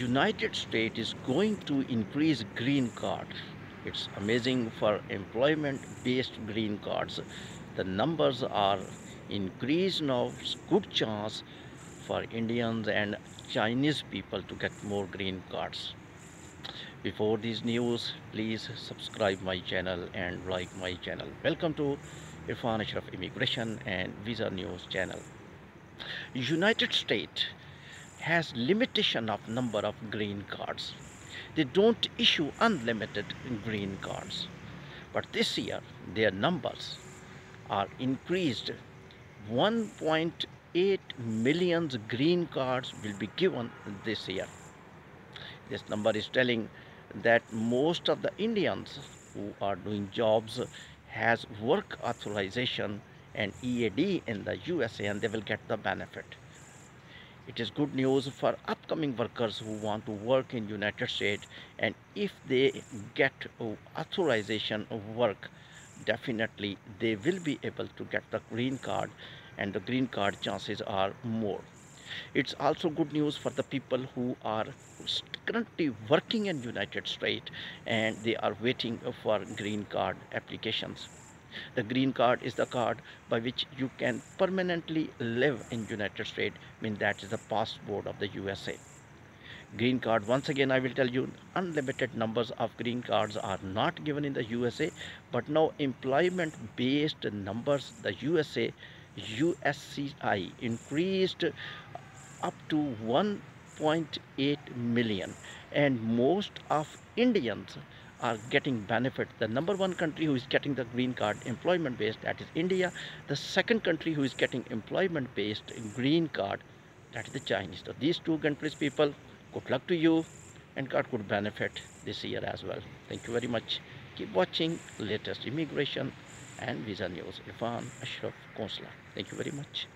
United States is going to increase green card. It's amazing for employment based green cards. The numbers are increased now. Good chance for Indians and Chinese people to get more green cards. Before these news, please subscribe my channel and like my channel. Welcome to Irfan Ashraf Immigration and Visa News channel. United States has limitation of number of green cards. They don't issue unlimited green cards. But this year their numbers are increased 1.8 million green cards will be given this year. This number is telling that most of the Indians who are doing jobs has work authorization and EAD in the USA and they will get the benefit. It is good news for upcoming workers who want to work in United States and if they get authorization of work definitely they will be able to get the green card and the green card chances are more. It's also good news for the people who are currently working in United States and they are waiting for green card applications. The green card is the card by which you can permanently live in United States. I mean that is the passport of the USA. Green card, once again I will tell you, unlimited numbers of green cards are not given in the USA, but now employment based numbers, the USA, USCI increased up to 1.8 million and most of Indians are getting benefit. The number one country who is getting the green card employment based that is India. The second country who is getting employment based green card that is the Chinese. So these two countries people good luck to you and God could benefit this year as well. Thank you very much. Keep watching latest immigration and visa news. Irfan Ashraf Counsellor. Thank you very much.